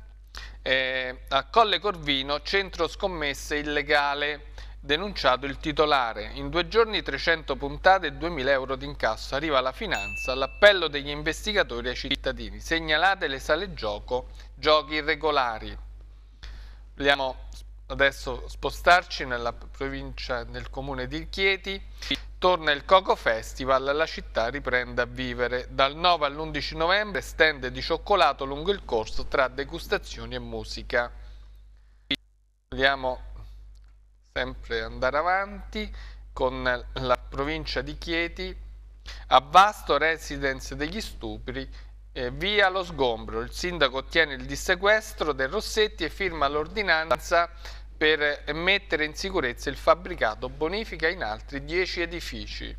eh, a Colle Corvino, centro scommesse illegale, denunciato il titolare. In due giorni 300 puntate e 2000 euro di incasso. Arriva la finanza, l'appello degli investigatori ai cittadini. Segnalate le sale gioco, giochi irregolari. Vogliamo adesso spostarci nella provincia, nel comune di Chieti. Torna il Coco Festival, la città riprende a vivere. Dal 9 all'11 novembre stand di cioccolato lungo il corso tra degustazioni e musica. Vogliamo sempre andare avanti con la provincia di Chieti. A Vasto, residence degli stupri, eh, via lo sgombro. Il sindaco ottiene il dissequestro del Rossetti e firma l'ordinanza per mettere in sicurezza il fabbricato bonifica in altri 10 edifici.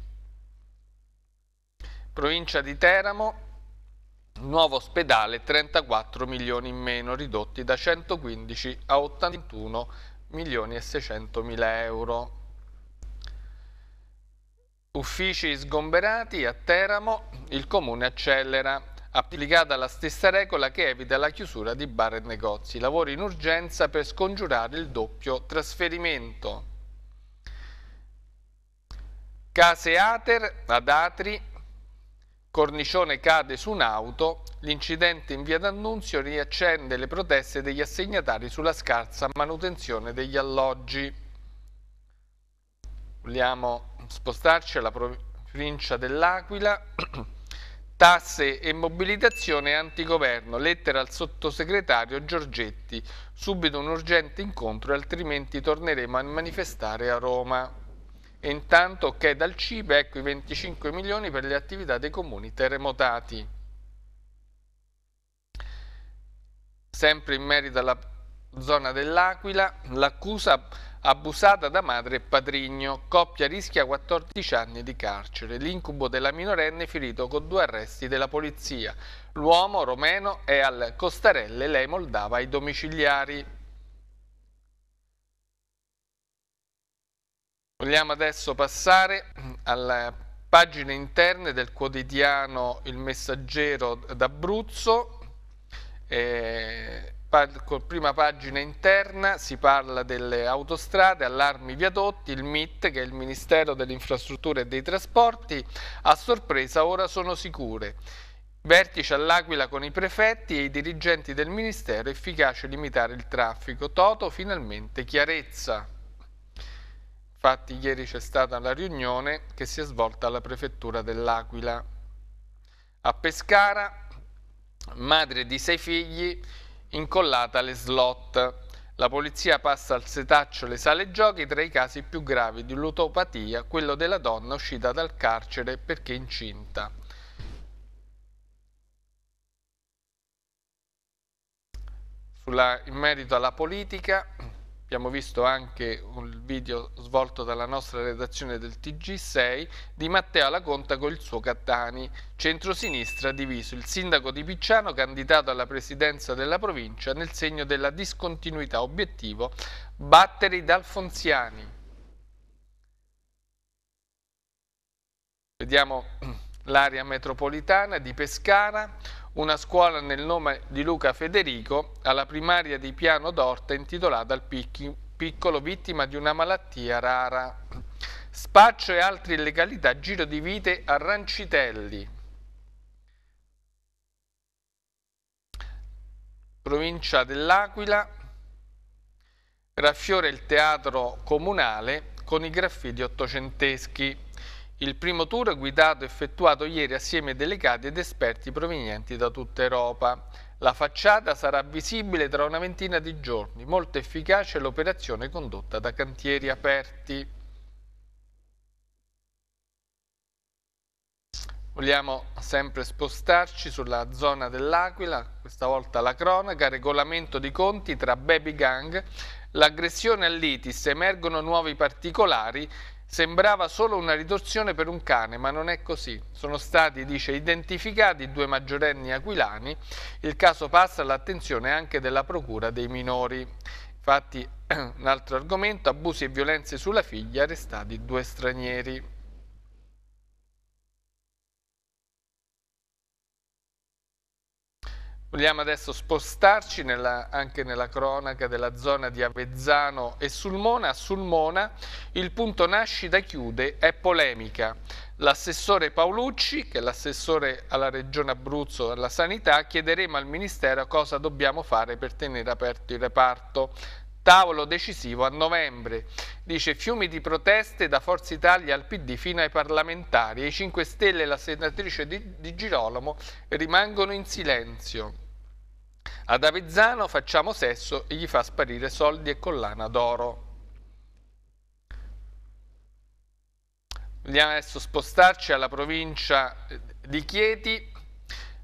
Provincia di Teramo, nuovo ospedale 34 milioni in meno, ridotti da 115 a 81 milioni e 600 mila euro. Uffici sgomberati a Teramo, il comune accelera applicata la stessa regola che evita la chiusura di bar e negozi. Lavori in urgenza per scongiurare il doppio trasferimento. Case Ater ad Atri, cornicione cade su un'auto, l'incidente in via D'Annunzio riaccende le proteste degli assegnatari sulla scarsa manutenzione degli alloggi. Vogliamo spostarci alla provincia dell'Aquila. Tasse e mobilitazione antigoverno, lettera al sottosegretario Giorgetti, subito un urgente incontro altrimenti torneremo a manifestare a Roma. E intanto ok dal CIPE, ecco i 25 milioni per le attività dei comuni terremotati. Sempre in merito alla zona dell'Aquila, l'accusa abusata da madre e patrigno, coppia rischia 14 anni di carcere, l'incubo della minorenne ferito con due arresti della polizia, l'uomo romeno è al Costarelle, lei moldava ai domiciliari. Vogliamo adesso passare alle pagine interne del quotidiano Il Messaggero d'Abruzzo. Eh, prima pagina interna si parla delle autostrade, allarmi viadotti, il MIT che è il Ministero delle Infrastrutture e dei Trasporti, a sorpresa ora sono sicure. Vertice all'Aquila con i prefetti e i dirigenti del Ministero, efficace limitare il traffico. Toto finalmente chiarezza. Infatti ieri c'è stata la riunione che si è svolta alla prefettura dell'Aquila. A Pescara, madre di sei figli, incollata alle slot. La polizia passa al setaccio le sale giochi tra i casi più gravi di lutopatia, quello della donna uscita dal carcere perché incinta. Sulla, in merito alla politica, abbiamo visto anche un video svolto dalla nostra redazione del TG6 di Matteo Alaconta con il suo Cattani, centrosinistra diviso, il sindaco di Picciano candidato alla presidenza della provincia nel segno della discontinuità, obiettivo battere i D'Alfonsiani. Vediamo l'area metropolitana di Pescara, una scuola nel nome di Luca Federico alla primaria di Piano d'Orta intitolata al piccolo vittima di una malattia rara. Spaccio e altre illegalità, giro di vite a Rancitelli. Provincia dell'Aquila, raffiora il teatro comunale con i graffiti ottocenteschi. Il primo tour guidato effettuato ieri assieme a delegati ed esperti provenienti da tutta Europa. La facciata sarà visibile tra una ventina di giorni, molto efficace l'operazione condotta da cantieri aperti. Vogliamo sempre spostarci sulla zona dell'Aquila, questa volta la cronaca, regolamento di conti tra baby gang, l'aggressione all'ITIS, emergono nuovi particolari, Sembrava solo una ritorsione per un cane, ma non è così. Sono stati, dice, identificati due maggiorenni aquilani. Il caso passa all'attenzione anche della Procura dei minori. Infatti, un altro argomento, abusi e violenze sulla figlia, arrestati due stranieri. Vogliamo adesso spostarci nella, anche nella cronaca della zona di Avezzano e Sulmona. A Sulmona il punto nascita chiude è polemica. L'assessore Paolucci, che è l'assessore alla Regione Abruzzo alla Sanità, chiederemo al Ministero cosa dobbiamo fare per tenere aperto il reparto. Tavolo decisivo a novembre. Dice fiumi di proteste da Forza Italia al PD fino ai parlamentari. I 5 Stelle e la senatrice di, di Girolamo rimangono in silenzio. Ad Avezzano facciamo sesso e gli fa sparire soldi e collana d'oro. Vogliamo adesso spostarci alla provincia di Chieti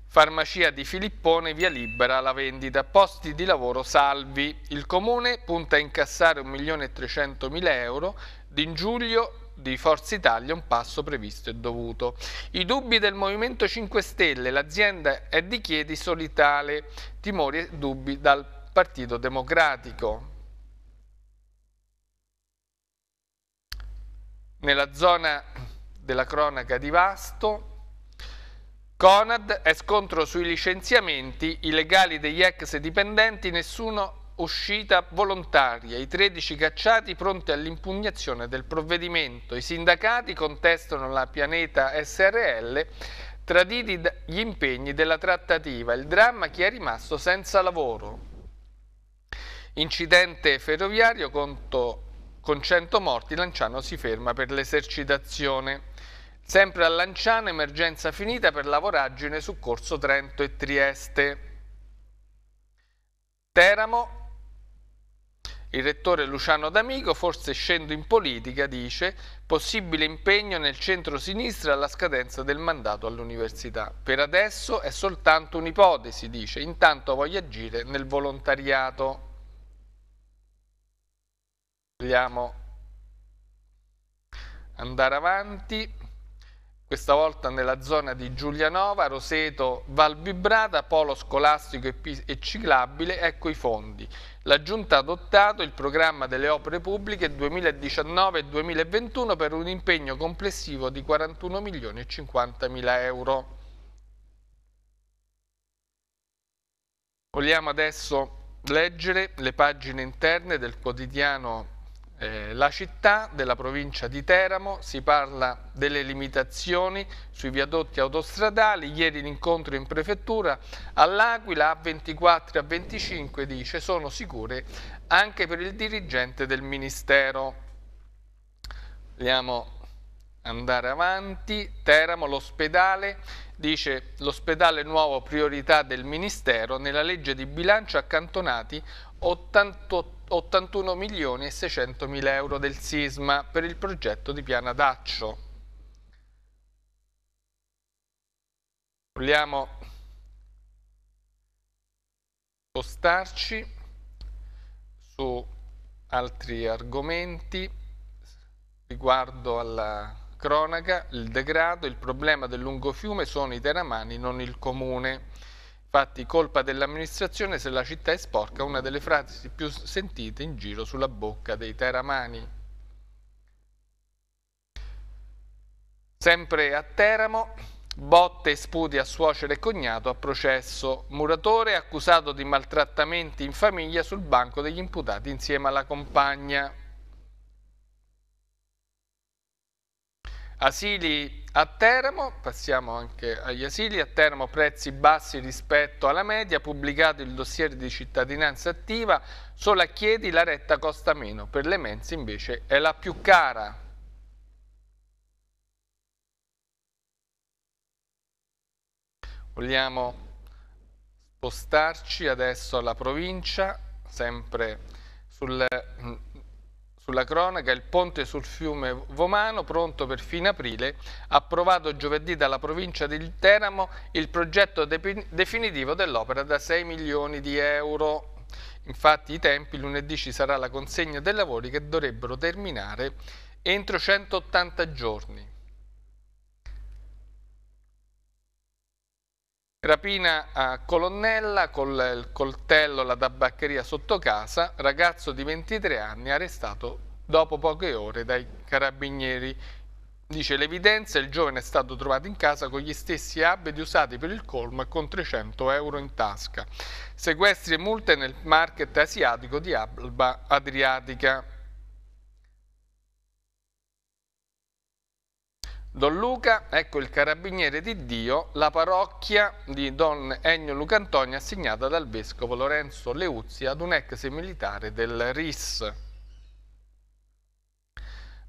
Farmacia di Filippone, via libera la vendita, posti di lavoro salvi. Il comune punta a incassare 1.300.000 euro, in giugno di Forza Italia un passo previsto e dovuto. I dubbi del Movimento 5 Stelle, l'azienda è di Chiedi solitale, timori e dubbi dal Partito Democratico. Nella zona della cronaca di Vasto, Conad è scontro sui licenziamenti, i legali degli ex dipendenti, nessuna uscita volontaria, i 13 cacciati pronti all'impugnazione del provvedimento, i sindacati contestano la pianeta SRL, traditi gli impegni della trattativa, il dramma chi è rimasto senza lavoro. Incidente ferroviario conto, con 100 morti, Lanciano si ferma per l'esercitazione. Sempre a Lanciano, emergenza finita per la voragine su Corso Trento e Trieste. Teramo, il rettore Luciano D'Amico, forse scendo in politica, dice, possibile impegno nel centro-sinistra alla scadenza del mandato all'università. Per adesso è soltanto un'ipotesi, dice, intanto voglio agire nel volontariato. Vogliamo andare avanti questa volta nella zona di Giulianova, Roseto, Valbibrata, polo scolastico e ciclabile, ecco i fondi. La Giunta ha adottato il programma delle opere pubbliche 2019-2021 per un impegno complessivo di 41 milioni e 50 mila euro. Vogliamo adesso leggere le pagine interne del quotidiano eh, La città della provincia di Teramo, si parla delle limitazioni sui viadotti autostradali, ieri l'incontro in prefettura all'Aquila A24 e A25 dice sono sicure anche per il dirigente del Ministero. Vogliamo andare avanti, Teramo, l'ospedale, dice l'ospedale nuovo priorità del Ministero, nella legge di bilancio accantonati 88 81 milioni e 600 mila euro del sisma per il progetto di Pianadaccio. Vogliamo spostarci su altri argomenti riguardo alla cronaca, il degrado, il problema del lungo fiume sono i teramani, non il comune. Infatti colpa dell'amministrazione se la città è sporca, una delle frasi più sentite in giro sulla bocca dei teramani. Sempre a Teramo, botte e sputi a suocero e cognato a processo. Muratore accusato di maltrattamenti in famiglia sul banco degli imputati insieme alla compagna. Asili a Teramo, passiamo anche agli asili, a Teramo prezzi bassi rispetto alla media, pubblicato il dossier di cittadinanza attiva, solo a Chiedi la retta costa meno, per le mense invece è la più cara. Vogliamo spostarci adesso alla provincia, sempre sul sulla cronaca, il ponte sul fiume Vomano, pronto per fine aprile, approvato giovedì dalla provincia di Teramo il progetto de definitivo dell'opera da 6 milioni di euro. Infatti i tempi, lunedì ci sarà la consegna dei lavori che dovrebbero terminare entro 180 giorni. Rapina a Colonnella col coltello alla tabaccheria sotto casa, ragazzo di 23 anni arrestato dopo poche ore dai carabinieri. Dice l'evidenza, il giovane è stato trovato in casa con gli stessi abiti usati per il colmo e con 300 euro in tasca. Sequestri e multe nel market asiatico di Alba Adriatica. Don Luca, ecco il carabiniere di Dio, la parrocchia di Don Ennio Luca Antonio assegnata dal vescovo Lorenzo Leuzzi ad un ex militare del RIS.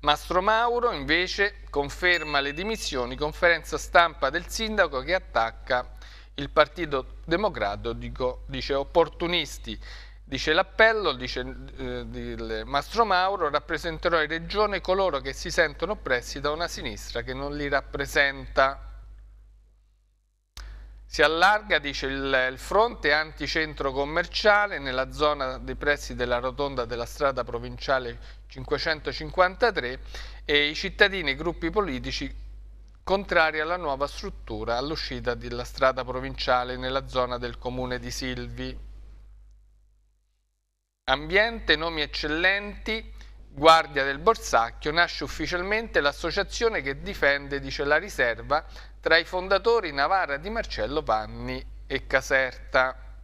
Mastro Mauro invece conferma le dimissioni, conferenza stampa del sindaco che attacca il Partito Democratico, dice opportunisti, Dice l'appello, dice eh, il Mastro Mauro, rappresenterò in regione coloro che si sentono oppressi da una sinistra che non li rappresenta. Si allarga, dice il, il fronte anticentro commerciale nella zona dei pressi della rotonda della strada provinciale 553 e i cittadini e i gruppi politici contrari alla nuova struttura all'uscita della strada provinciale nella zona del comune di Silvi. Ambiente, nomi eccellenti, Guardia del Borsacchio, nasce ufficialmente l'associazione che difende, dice la riserva, tra i fondatori Navarra di Marcello Vanni e Caserta.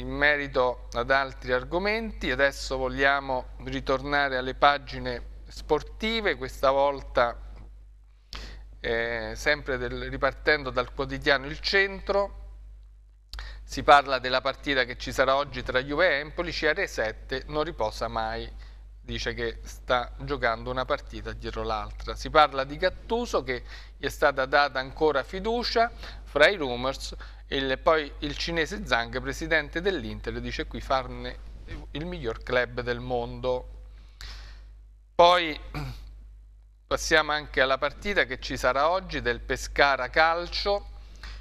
In merito ad altri argomenti, adesso vogliamo ritornare alle pagine sportive, questa volta eh, sempre del, ripartendo dal quotidiano Il Centro, si parla della partita che ci sarà oggi tra Juve e Empoli, CR7 non riposa mai, dice che sta giocando una partita dietro l'altra. Si parla di Gattuso che gli è stata data ancora fiducia fra i rumors, e poi il cinese Zhang, presidente dell'Inter, dice qui farne il miglior club del mondo. Poi passiamo anche alla partita che ci sarà oggi del Pescara Calcio,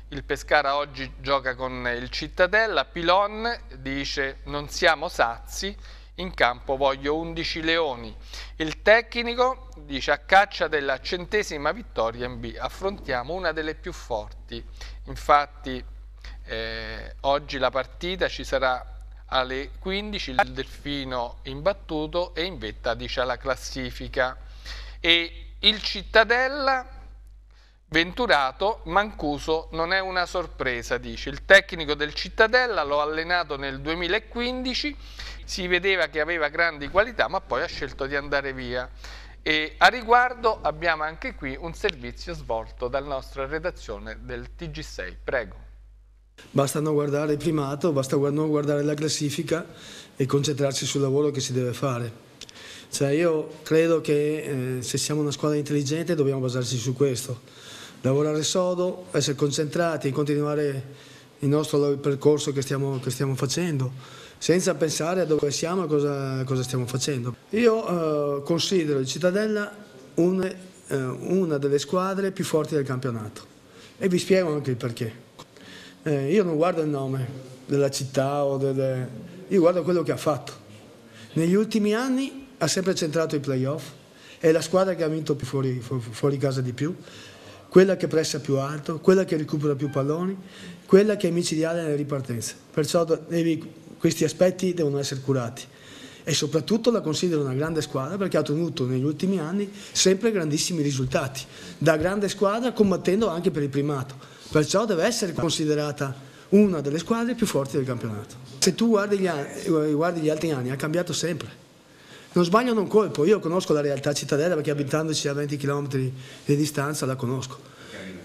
il Pescara oggi gioca con il Cittadella, Pilon dice non siamo sazi, in campo voglio 11 leoni. Il tecnico dice a caccia della centesima vittoria in B, affrontiamo una delle più forti. Infatti eh, oggi la partita ci sarà alle 15, il Delfino imbattuto e in vetta dice la classifica. E il Cittadella Venturato, Mancuso non è una sorpresa, dice. Il tecnico del Cittadella l'ho allenato nel 2015, si vedeva che aveva grandi qualità, ma poi ha scelto di andare via. E a riguardo abbiamo anche qui un servizio svolto dalla nostra redazione del TG6. Prego. Basta non guardare il primato, basta non guardare la classifica e concentrarsi sul lavoro che si deve fare. Cioè io credo che eh, se siamo una squadra intelligente dobbiamo basarci su questo, lavorare sodo, essere concentrati, continuare il nostro percorso che stiamo, che stiamo facendo, senza pensare a dove siamo e cosa, cosa stiamo facendo. Io eh, considero il Cittadella un, eh, una delle squadre più forti del campionato e vi spiego anche il perché. Eh, io non guardo il nome della città o delle... io guardo quello che ha fatto. Negli ultimi anni ha sempre centrato i playoff, è la squadra che ha vinto fuori, fuori casa di più, quella che pressa più alto, quella che recupera più palloni, quella che è micidiale nelle ripartenze. Perciò devi, questi aspetti devono essere curati. E soprattutto la considero una grande squadra perché ha ottenuto negli ultimi anni sempre grandissimi risultati, da grande squadra combattendo anche per il primato. Perciò deve essere considerata una delle squadre più forti del campionato. Se tu guardi gli, anni, guardi gli altri anni, ha cambiato sempre. Non sbagliano un colpo, io conosco la realtà cittadella perché abitandoci a 20 km di distanza la conosco.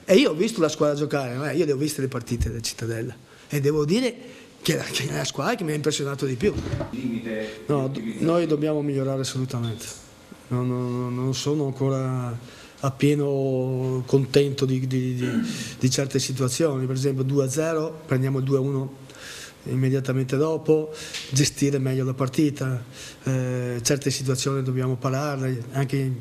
E io ho visto la squadra giocare, io le ho viste le partite del Cittadella e devo dire che è la squadra che mi ha impressionato di più. No, noi dobbiamo migliorare assolutamente. Non, non, non sono ancora appieno contento di, di, di, di, certe situazioni, per esempio 2-0, prendiamo il 2-1 immediatamente dopo, gestire meglio la partita, eh, certe situazioni dobbiamo pararle, anche,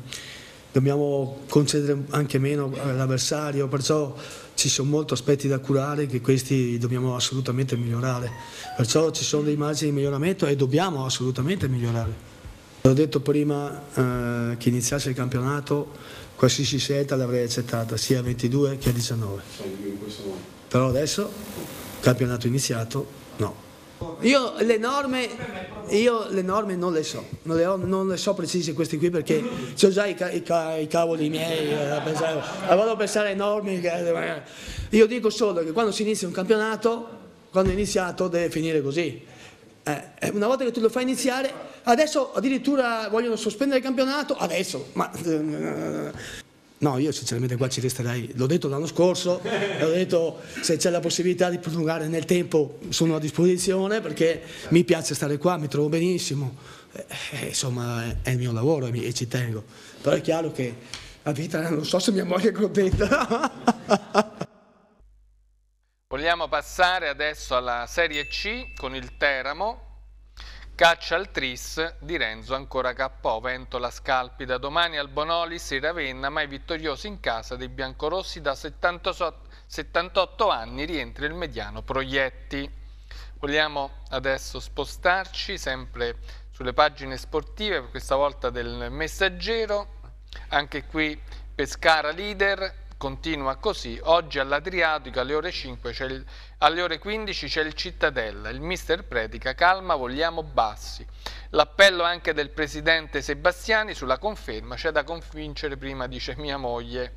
dobbiamo concedere anche meno all'avversario, perciò ci sono molti aspetti da curare che questi dobbiamo assolutamente migliorare, perciò ci sono dei margini di miglioramento e dobbiamo assolutamente migliorare. Ho detto prima eh, che iniziasse il campionato, qualsiasi scelta l'avrei accettata, sia a 22 che a 19. Però adesso, campionato iniziato, No. Io le norme, io le norme non le so, non le, ho, non le so precise queste qui perché ho già i, i, i cavoli miei, eh, a pensare, a pensare ai norme. Eh, io dico solo che quando si inizia un campionato, quando è iniziato deve finire così. Eh, eh una volta che tu lo fai iniziare, adesso addirittura vogliono sospendere il campionato, adesso, ma No, io sinceramente qua ci resterei, l'ho detto l'anno scorso, ho detto se c'è la possibilità di prolungare nel tempo sono a disposizione perché mi piace stare qua, mi trovo benissimo, eh, insomma è, il mio lavoro e, ci tengo, però è chiaro che a vita non so se mia moglie è contenta. Vogliamo passare adesso alla Serie C con il Teramo Caccia al tris di Renzo ancora KO, Ventola scalpita, domani al Bonolis il Ravenna, mai vittorioso in casa dei biancorossi da 78 anni, rientra il mediano Proietti. Vogliamo adesso spostarci sempre sulle pagine sportive, questa volta del Messaggero, anche qui Pescara leader, continua così. Oggi all'Adriatico alle ore 5 il, alle ore 15 c'è il Cittadella, il mister predica calma, vogliamo bassi. L'appello anche del presidente Sebastiani sulla conferma, c'è da convincere prima, dice mia moglie.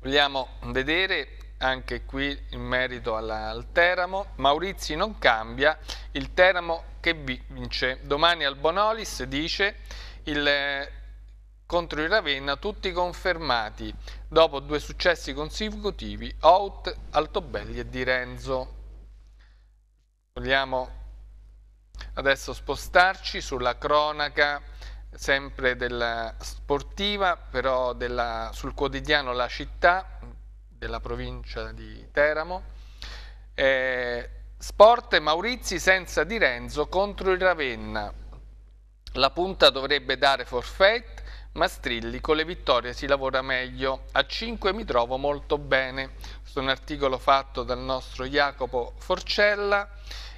Vogliamo vedere anche qui in merito alla, al Teramo, Maurizi non cambia, il Teramo che vince. Domani al Bonolis dice il contro il Ravenna tutti confermati dopo due successi consecutivi Out, Altobelli e Di Renzo. Vogliamo adesso spostarci sulla cronaca sempre della sportiva, però della, sul quotidiano La Città della provincia di Teramo. Eh, sport Maurizi senza Di Renzo contro il Ravenna. La punta dovrebbe dare forfait Mastrilli, con le vittorie si lavora meglio, a 5 mi trovo molto bene. Questo è un articolo fatto dal nostro Jacopo Forcella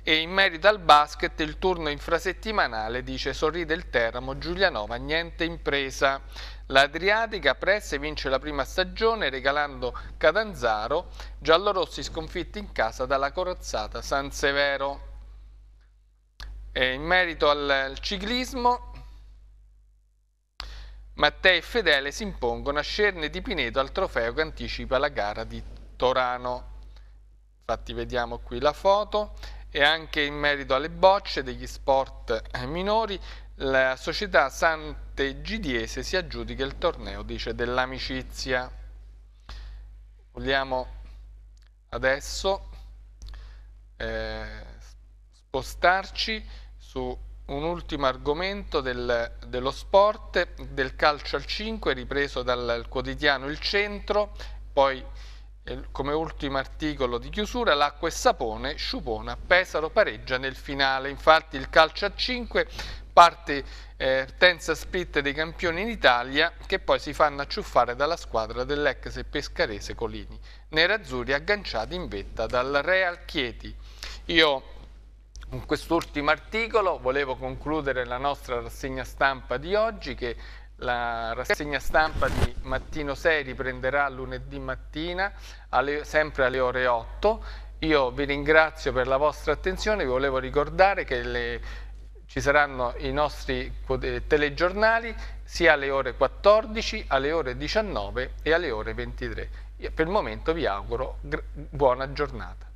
e in merito al basket il turno infrasettimanale dice sorride il Teramo, Giulianova, niente impresa. L'Adriatica Presse vince la prima stagione regalando Catanzaro, giallorossi sconfitti in casa dalla corazzata San Severo. E in merito al ciclismo Mattei e Fedele si impongono a Scerne di Pineto al trofeo che anticipa la gara di Torano. Infatti vediamo qui la foto e anche in merito alle bocce degli sport eh, minori la società Sante Gidiese si aggiudica il torneo, dice, dell'amicizia. Vogliamo adesso eh, spostarci su un ultimo argomento del, dello sport, del calcio al 5, ripreso dal quotidiano Il Centro, poi eh, come ultimo articolo di chiusura, l'acqua e sapone, Sciupona, Pesaro pareggia nel finale, infatti il calcio a 5 parte eh, terza split dei campioni in Italia che poi si fanno acciuffare dalla squadra dell'ex pescarese Colini, nerazzurri agganciati in vetta dal Real Chieti. Io con quest'ultimo articolo volevo concludere la nostra rassegna stampa di oggi che la rassegna stampa di Mattino 6 riprenderà lunedì mattina alle, sempre alle ore 8. Io vi ringrazio per la vostra attenzione, vi volevo ricordare che le, ci saranno i nostri telegiornali sia alle ore 14, alle ore 19 e alle ore 23. Io per il momento vi auguro buona giornata.